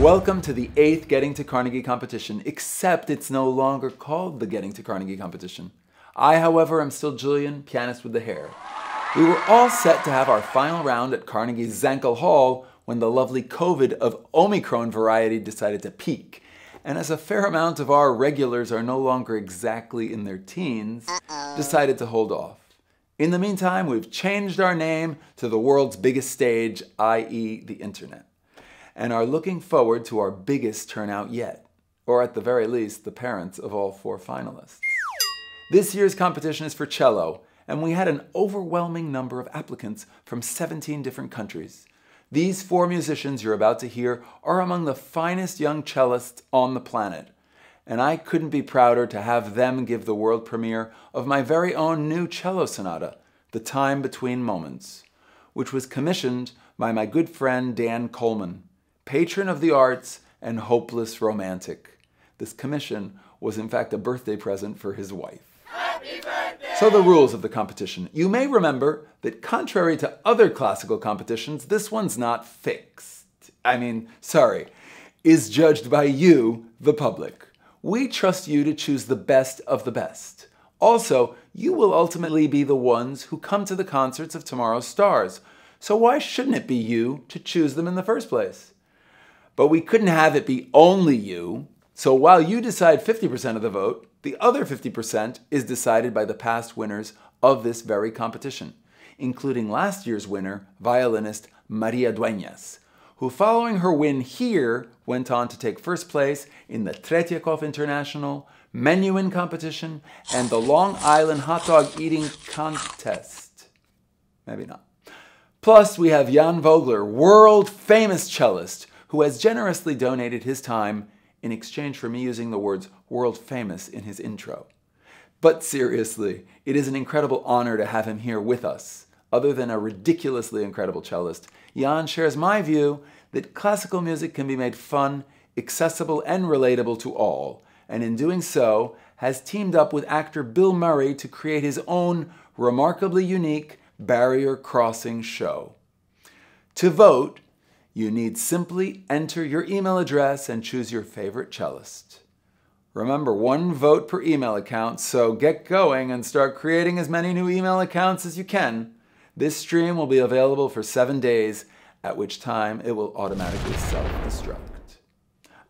Welcome to the eighth Getting to Carnegie competition, except it's no longer called the Getting to Carnegie competition. I, however, am still Julian, pianist with the hair. We were all set to have our final round at Carnegie's Zankel Hall when the lovely COVID of Omicron variety decided to peak. And as a fair amount of our regulars are no longer exactly in their teens, decided to hold off. In the meantime, we've changed our name to the world's biggest stage, i.e., the internet and are looking forward to our biggest turnout yet, or at the very least, the parents of all four finalists. This year's competition is for cello, and we had an overwhelming number of applicants from 17 different countries. These four musicians you're about to hear are among the finest young cellists on the planet, and I couldn't be prouder to have them give the world premiere of my very own new cello sonata, The Time Between Moments, which was commissioned by my good friend Dan Coleman patron of the arts and hopeless romantic. This commission was in fact a birthday present for his wife. So the rules of the competition. You may remember that contrary to other classical competitions, this one's not fixed. I mean, sorry, is judged by you, the public. We trust you to choose the best of the best. Also, you will ultimately be the ones who come to the concerts of tomorrow's stars. So why shouldn't it be you to choose them in the first place? But we couldn't have it be only you. So while you decide 50% of the vote, the other 50% is decided by the past winners of this very competition, including last year's winner, violinist Maria Dueñas, who following her win here went on to take first place in the Tretiakov International, Menuhin competition, and the Long Island hot dog eating contest. Maybe not. Plus, we have Jan Vogler, world famous cellist, who has generously donated his time in exchange for me using the words world famous in his intro. But seriously, it is an incredible honor to have him here with us. Other than a ridiculously incredible cellist, Jan shares my view that classical music can be made fun, accessible, and relatable to all, and in doing so, has teamed up with actor Bill Murray to create his own remarkably unique barrier crossing show. To vote, you need simply enter your email address and choose your favorite cellist. Remember, one vote per email account, so get going and start creating as many new email accounts as you can. This stream will be available for seven days, at which time it will automatically self-destruct.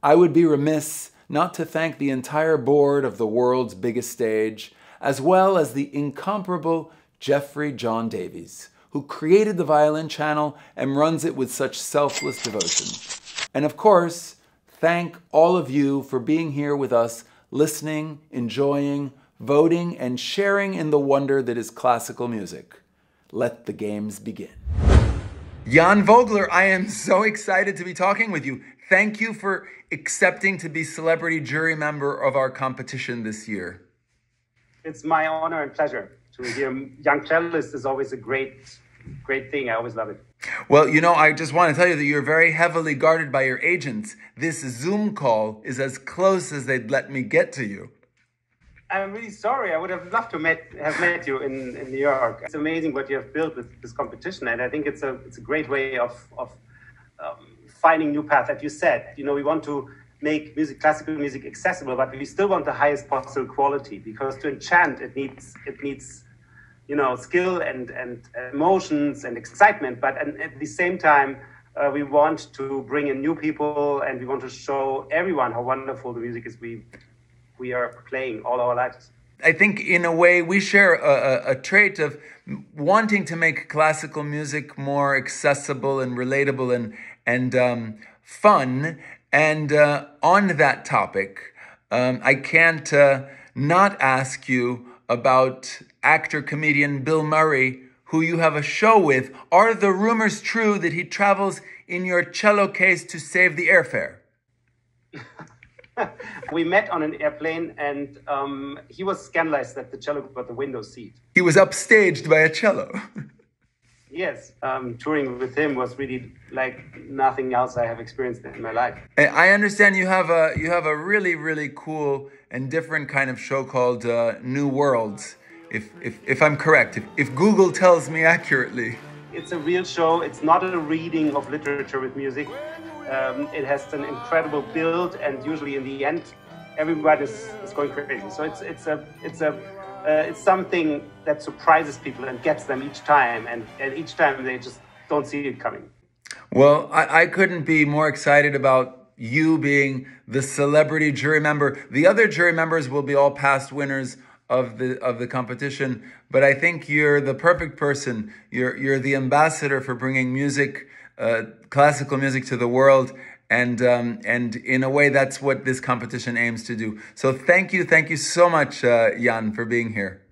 I would be remiss not to thank the entire board of the world's biggest stage, as well as the incomparable Jeffrey John Davies, who created the violin channel and runs it with such selfless devotion. And of course, thank all of you for being here with us, listening, enjoying, voting, and sharing in the wonder that is classical music. Let the games begin. Jan Vogler, I am so excited to be talking with you. Thank you for accepting to be celebrity jury member of our competition this year. It's my honor and pleasure to hear young cellists is always a great great thing. I always love it. Well, you know, I just want to tell you that you're very heavily guarded by your agents. This Zoom call is as close as they'd let me get to you. I'm really sorry. I would have loved to met, have met you in, in New York. It's amazing what you have built with this competition, and I think it's a it's a great way of of um, finding new paths. As you said, you know, we want to make music, classical music, accessible, but we still want the highest possible quality because to enchant, it needs it needs you know, skill and, and emotions and excitement. But at the same time, uh, we want to bring in new people and we want to show everyone how wonderful the music is we, we are playing all our lives. I think, in a way, we share a, a, a, trait of wanting to make classical music more accessible and relatable and and um, fun. And uh, on that topic, um, I can't uh, not ask you about actor comedian Bill Murray, who you have a show with. Are the rumors true that he travels in your cello case to save the airfare? we met on an airplane and um, he was scandalized that the cello got the window seat. He was upstaged by a cello. yes, um, touring with him was really like nothing else I have experienced in my life. I understand you have a you have a really really cool and different kind of show called uh, New Worlds if, if, if I'm correct, if, if Google tells me accurately. It's a real show. It's not a reading of literature with music. Um, it has an incredible build, and usually in the end, everybody is, is going crazy. So it's it's a it's a uh, it's something that surprises people and gets them each time, and, and each time they just don't see it coming. Well, I, I couldn't be more excited about you being the celebrity jury member. The other jury members will be all past winners of the of the competition, but I think you're the perfect person. You're you're the ambassador for bringing music, classical music to the world, and um, and in a way, that's what this competition aims to do. So thank you, thank you so much, uh, Jan, for being here.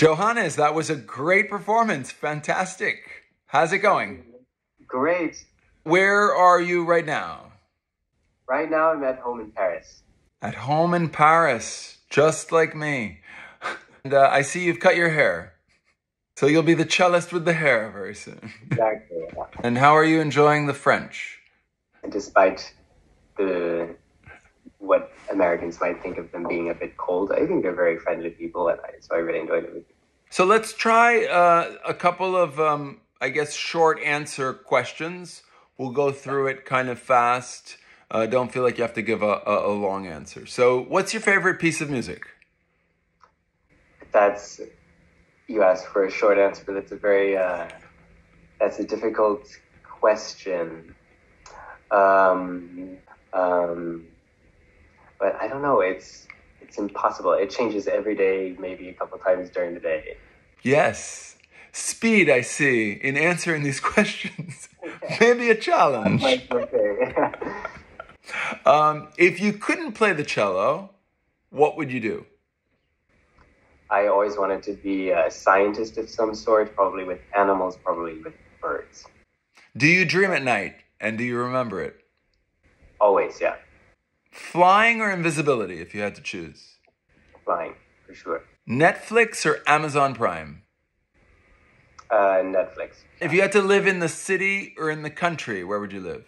Johannes, that was a great performance. Fantastic. How's it going? Great. Where are you right now? Right now, I'm at home in Paris. At home in Paris, just like me. And uh, I see you've cut your hair. So you'll be the cellist with the hair very soon. Exactly. And how are you enjoying the French? Despite the what Americans might think of them being a bit cold, I think they're very friendly people, and I, so I really enjoyed it. So let's try uh, a couple of, um, I guess, short answer questions. We'll go through it kind of fast. Uh, don't feel like you have to give a, a, a long answer. So, what's your favorite piece of music? That's you asked for a short answer, but that's a very uh, that's a difficult question. Um, um, but I don't know. It's it's impossible. It changes every day, maybe a couple times during the day. Yes. Speed, I see, in answering these questions. Maybe a challenge. Like, okay. Um, if you couldn't play the cello, what would you do? I always wanted to be a scientist of some sort, probably with animals, probably with birds. Do you dream at night and do you remember it? Always, yeah. Flying or invisibility, if you had to choose? Flying, for sure. Netflix or Amazon Prime? Uh, Netflix. If you had to live in the city or in the country, where would you live?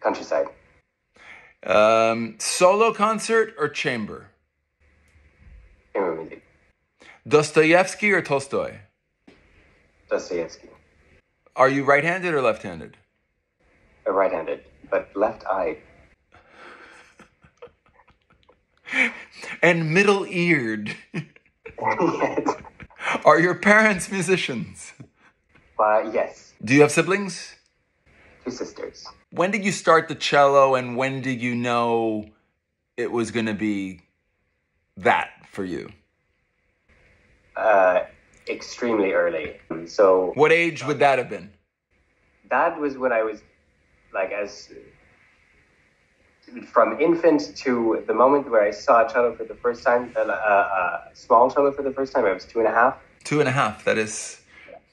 Countryside. Um, solo concert or chamber? Chamber music. Dostoevsky or Tolstoy? Dostoevsky. Are you right handed or left handed? A right-handed, but left-eyed. And middle eared. Are your parents musicians? Uh, yes. Do you have siblings? Two sisters. When did you start the cello and when did you know it was going to be that for you? Uh, extremely early. So What age would that have been? that was when I was like as from infant to the moment where I saw a cello for the first time, uh, uh, a small cello for the first time. I was two and a half. Two and a half. That is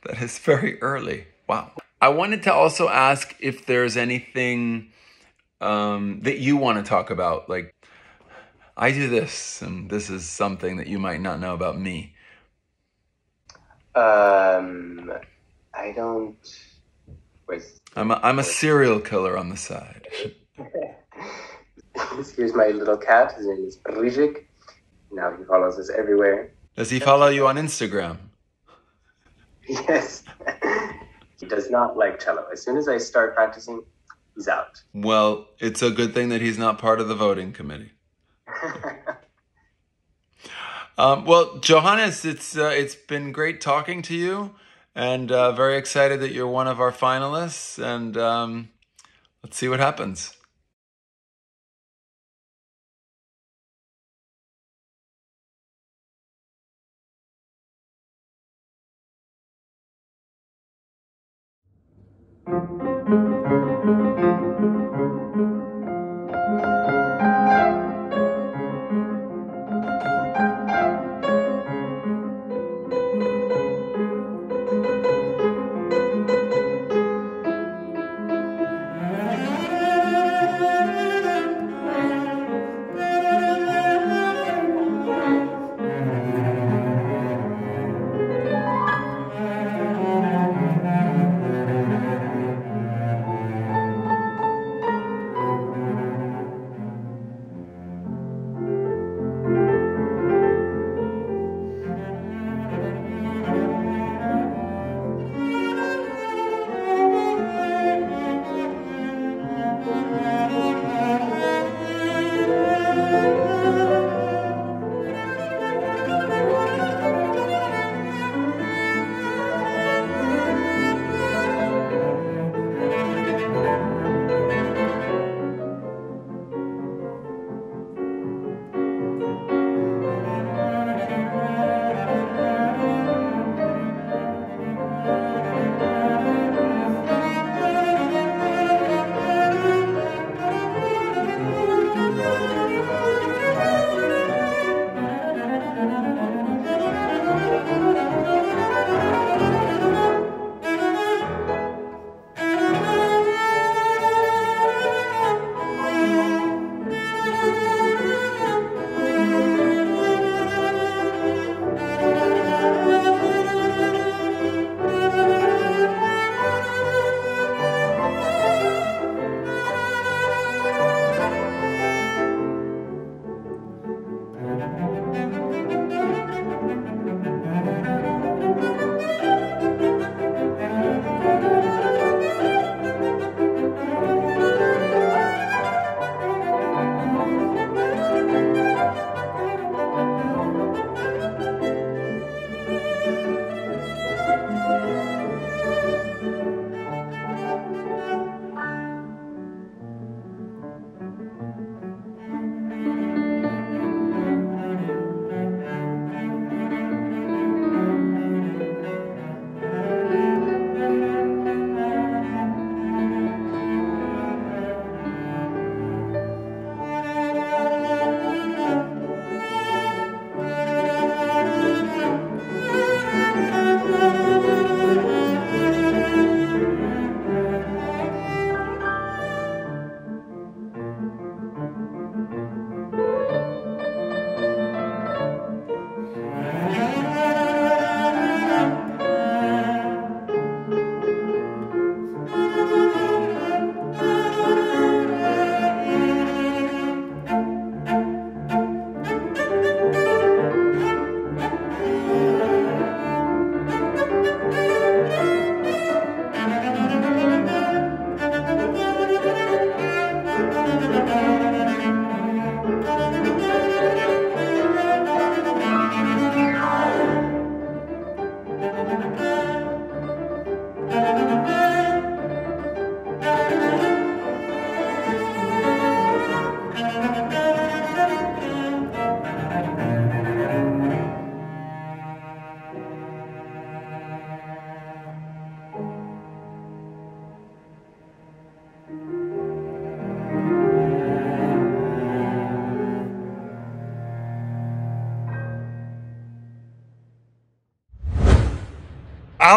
that is very early. Wow. I wanted to also ask if there's anything um, that you want to talk about. Like, I do this, and this is something that you might not know about me. Um, I don't. Where's I'm a, I'm a serial killer on the side. Here's my little cat. His name is Rijik. Now he follows us everywhere. Does he follow you on Instagram? Yes. he does not like cello. As soon as I start practicing, he's out. Well, it's a good thing that he's not part of the voting committee. Um, well, Johannes, it's uh, it's been great talking to you, and uh, very excited that you're one of our finalists. And um, let's see what happens.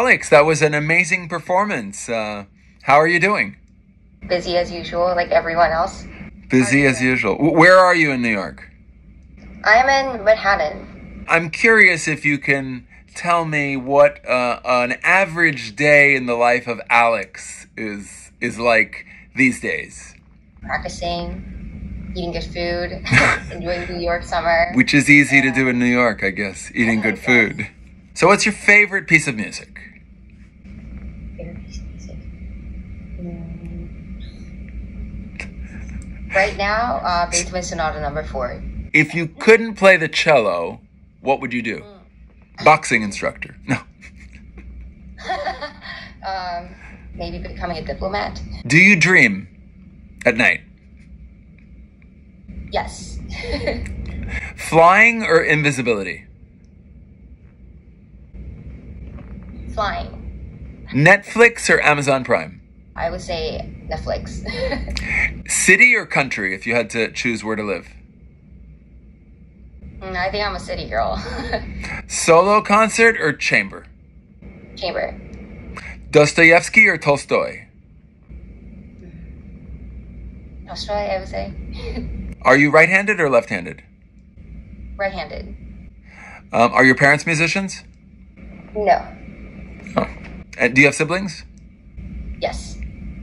Alex, that was an amazing performance. Uh, how are you doing? Busy as usual, like everyone else. Busy as usual. Where are you in New York? I'm in Manhattan. I'm curious if you can tell me what uh, an average day in the life of Alex is is like these days. Practicing, eating good food, enjoying New York summer. Which is easy to do in New York, I guess. Eating good food. So, what's your favorite piece of music? Right now, uh, Beethoven Sonata Number Four. If you couldn't play the cello, what would you do? Boxing instructor. No. um, maybe becoming a diplomat. Do you dream at night? Yes. Flying or invisibility? Flying. Netflix or Amazon Prime? I would say Netflix. City or country if you had to choose where to live? Mm, I think I'm a city girl. Solo concert or chamber? Chamber. Dostoevsky or Tolstoy? Tolstoy, I would say. Are you right handed or left handed? Right handed. Um, are your parents musicians? No. Oh. And do you have siblings? Yes.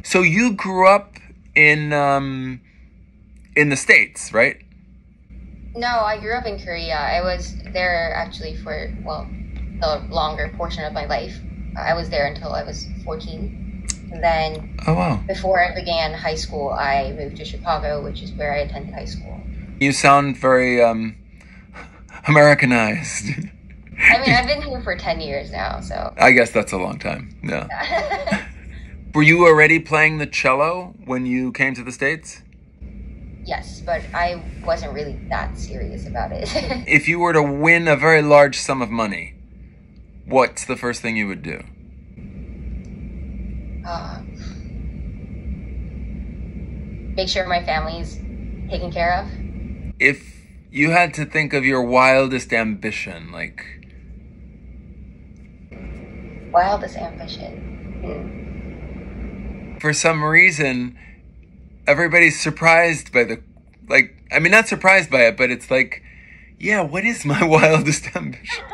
So you grew up in um, in the states, right? No, I grew up in Korea. I was there actually for well, the longer portion of my life. I was there until I was fourteen. And then, oh wow! Before I began high school, I moved to Chicago, which is where I attended high school. You sound very um, Americanized. I mean, I've been here for ten years now, so. I guess that's a long time. Yeah. Were you already playing the cello when you came to the States? Yes, but I wasn't really that serious about it. if you were to win a very large sum of money, what's the first thing you would do? Uh, make sure my family's taken care of. If you had to think of your wildest ambition, like. Wildest ambition. Hmm for some reason, everybody's surprised by the, like, I mean, not surprised by it, but it's like, yeah, what is my wildest ambition?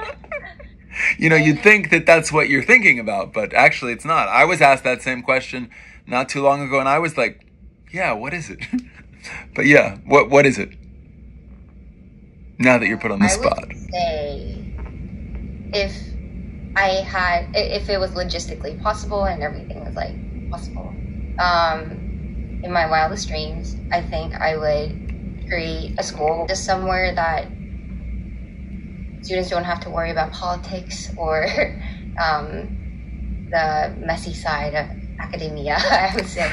you know, you'd think that that's what you're thinking about, but actually it's not. I was asked that same question not too long ago, and I was like, yeah, what is it? but yeah, what what is it? Now that you're put on the I spot. Would say if I had, if it was logistically possible and everything was like possible. Um, in my wildest dreams, I think I would create a school just somewhere that students don't have to worry about politics or um, the messy side of academia. I would say.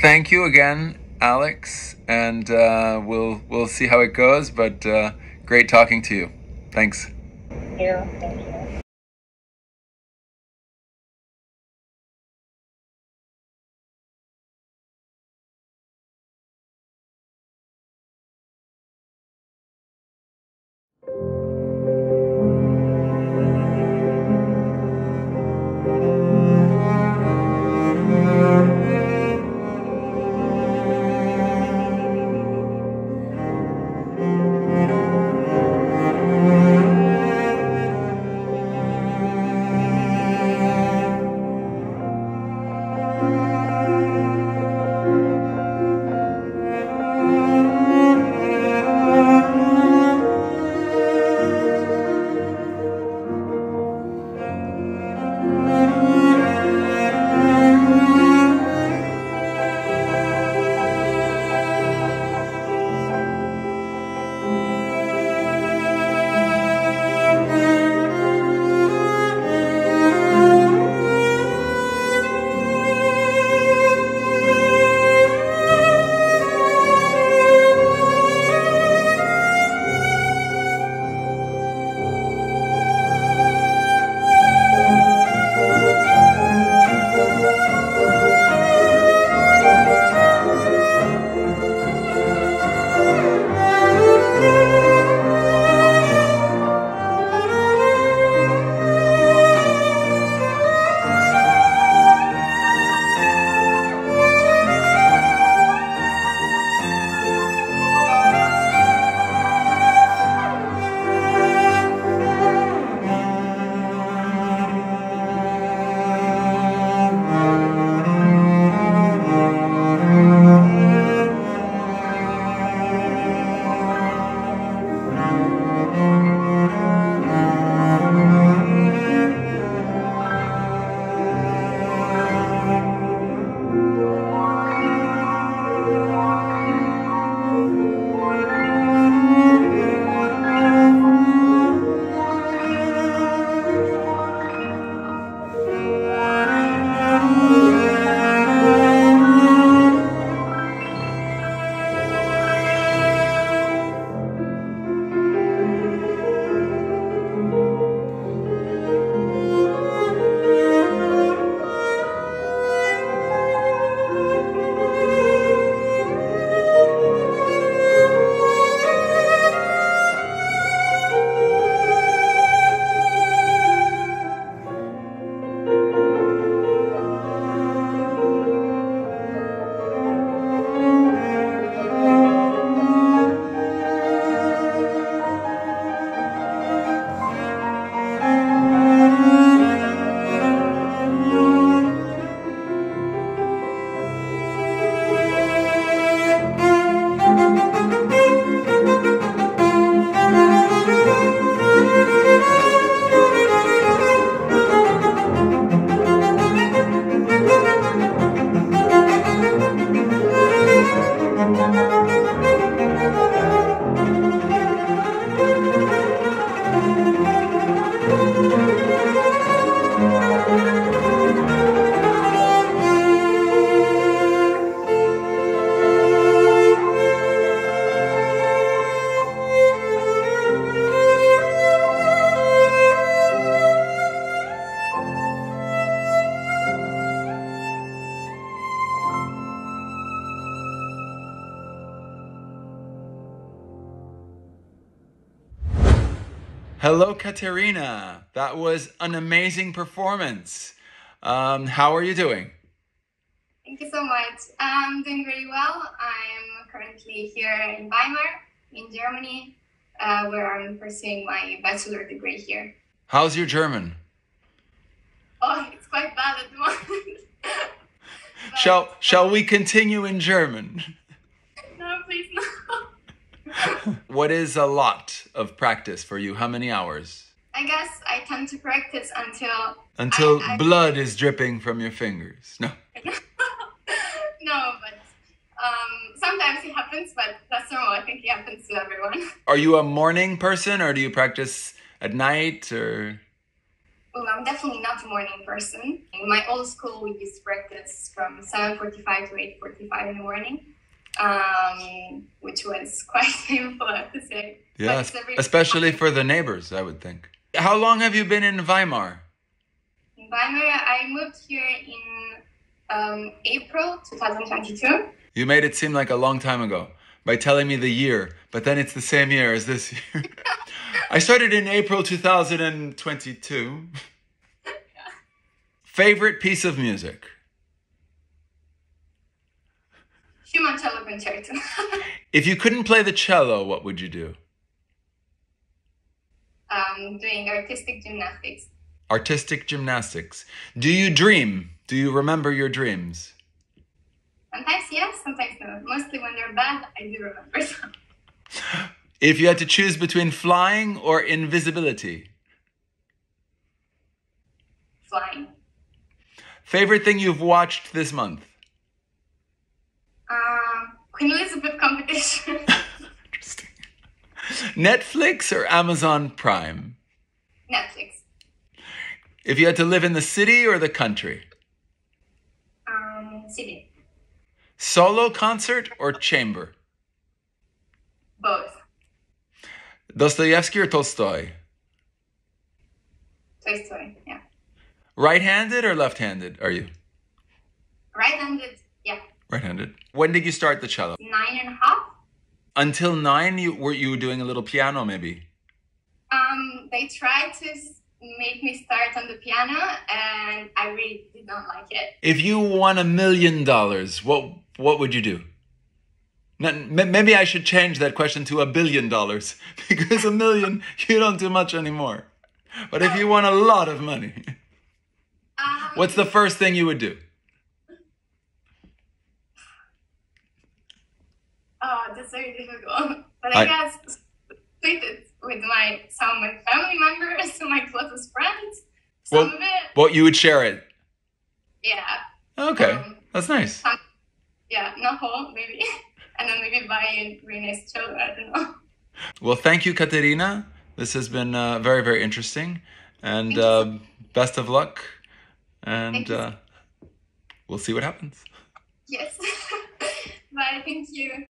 Thank you again, Alex, and uh, we'll we'll see how it goes. But uh, great talking to you. Thanks. Thank you. Thank you. That was an amazing performance. Um, how are you doing? Thank you so much. I'm doing very well. I'm currently here in Weimar, in Germany, uh, where I'm pursuing my bachelor degree here. How's your German? Oh, it's quite bad at the moment. shall Shall we continue in German? No, please no. what is a lot of practice for you? How many hours? I guess I tend to practice until until I, I, blood is dripping from your fingers. No. no, but um, sometimes it happens, but that's normal. I think it happens to everyone. Are you a morning person, or do you practice at night, or? Well, I'm definitely not a morning person. In my old school, we used to practice from 7.45 to 8.45 in the morning, um, which was quite painful, I have to say. Yes, especially for the neighbors, I would think. How long have you been in Weimar? In Weimar, I moved here in um, April 2022. You made it seem like a long time ago by telling me the year, but then it's the same year as this year. I started in April 2022. Yeah. Favorite piece of music? Schumann cello concerto. if you couldn't play the cello, what would you do? Um, doing artistic gymnastics. Artistic gymnastics. Do you dream? Do you remember your dreams? Sometimes yes, sometimes no. Mostly when they're bad, I do remember some. If you had to choose between flying or invisibility? Flying. Favorite thing you've watched this month? Um, Queen Elizabeth competition. Netflix or Amazon Prime? Netflix. If you had to live in the city or the country? Um, city. Solo concert or chamber? Both. Dostoevsky or Tolstoy? Tolstoy, yeah. Right-handed or left-handed are you? Right-handed, yeah. Right-handed. When did you start the cello? Nine and a half. Until nine, you were you doing a little piano, maybe? Um, they tried to make me start on the piano, and I really did not like it. If you won a million dollars, what what would you do? Maybe I should change that question to a billion dollars because a million you don't do much anymore. But if you want a lot of money, um, what's the first thing you would do? Oh, that's very difficult. But I, I guess split it with my some of my family members, my closest friends. Some well, of it. Well, you would share it. Yeah. Okay, um, that's nice. Some, yeah, not whole, maybe. and then maybe buy a really nice cello. I don't know. Well, thank you, Caterina. This has been uh, very, very interesting. And uh, best of luck. And uh, we'll see what happens. Yes. Bye. Thank you.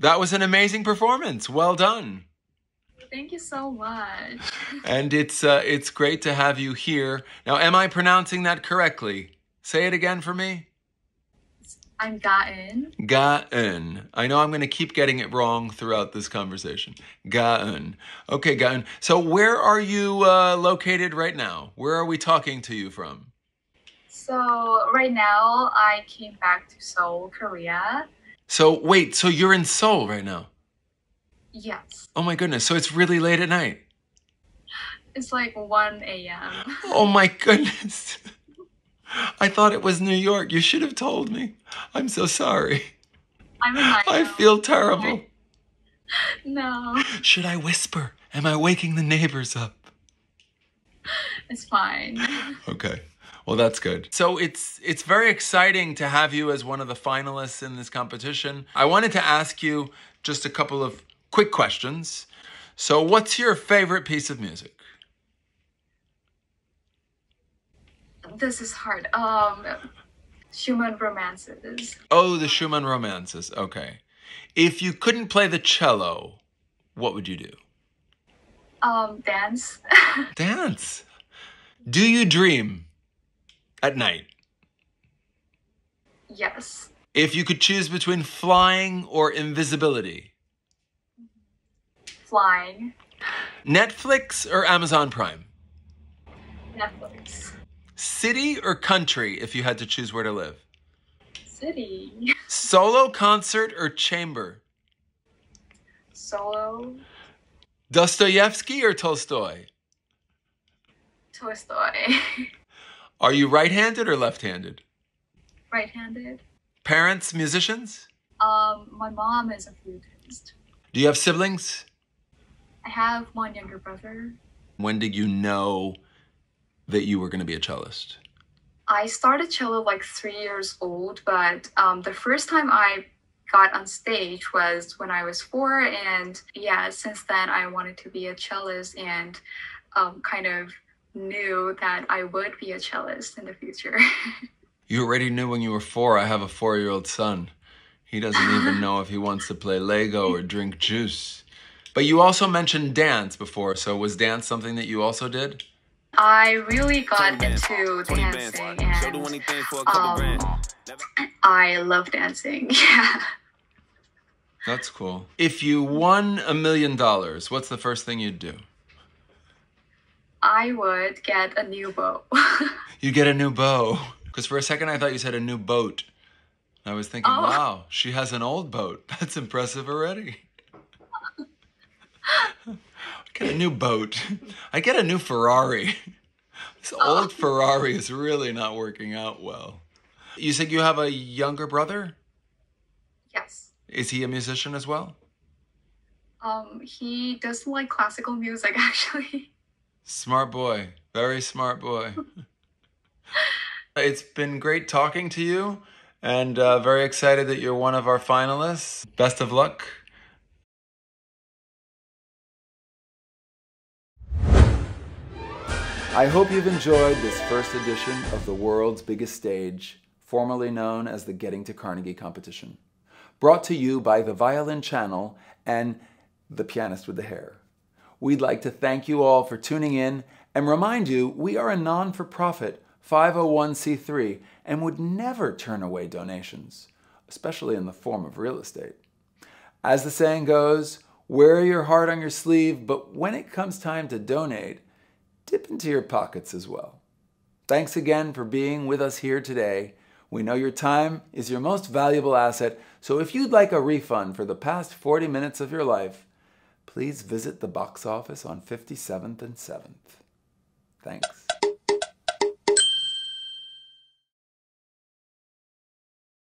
That was an amazing performance. Well done. Thank you so much. And it's uh, it's great to have you here. Now, am I pronouncing that correctly? Say it again for me. I'm Gaeun. Gaeun. I know I'm going to keep getting it wrong throughout this conversation. Gaeun. Okay, Gaeun. So, where are you uh, located right now? Where are we talking to you from? So right now I came back to Seoul, Korea. So, wait, so you're in Seoul right now? Yes. Oh my goodness. So, it's really late at night. It's like 1 a.m. Oh my goodness. I thought it was New York. You should have told me. I'm so sorry. I'm in my I feel terrible. No, Should I whisper? Am I waking the neighbors up? it's fine. Okay. Well, that's good. So it's it's very exciting to have you as one of the finalists in this competition. I wanted to ask you just a couple of quick questions. So, what's your favorite piece of music? This is hard. Um, Schumann romances. Oh, the Schumann romances. Okay. If you couldn't play the cello, what would you do? Um, dance. Dance. Do you dream at night? yes. If you could choose between flying or invisibility, Flying. Netflix or Amazon Prime, Netflix. city or country if you had to choose where to live, City. solo concert or chamber, Solo. Dostoevsky or Tolstoy. Tolstoy. Are you right handed or left handed? Right-handed. Parents, musicians? Um, my mom is a flutist. Do you have siblings? I have one younger brother. When did you know that you were going to be a cellist? I started cello like three years old, but um, the first time I got on stage was when I was four, and yeah, since then I wanted to be a cellist and um, kind of knew that I would be a cellist in the future. You already knew when you were four. I have a four year old son. He doesn't even know if he wants to play Lego or drink juice. But you also mentioned dance before, so was dance something that you also did? I really got into dancing, and um, I love dancing. Yeah. That's cool. If you won a million dollars, what's the first thing you'd do? I would get a new bow. You get a new bow. Because for a second I thought you said a new boat. I was thinking, Oh. wow, she has an old boat. That's impressive already. get a new boat. I get a new Ferrari. This old Ferrari is really not working out well. You said you have a younger brother? yes. Is he a musician as well? Um, he doesn't like classical music actually. Smart boy. Very smart boy. it's been great talking to you and uh, very excited that you're one of our finalists. Best of luck. I hope you've enjoyed this first edition of the world's biggest stage, formerly known as the Getting to Carnegie competition. Brought to you by the Violin Channel and the Pianist with the Hair. We'd like to thank you all for tuning in and remind you we are a non for profit 501c3 and would never turn away donations, especially in the form of real estate. As the saying goes, wear your heart on your sleeve, but when it comes time to donate, dip into your pockets as well. Thanks again for being with us here today. We know your time is your most valuable asset, so if you'd like a refund for the past 40 minutes of your life, please visit the box office on 57th and 7th. Thanks.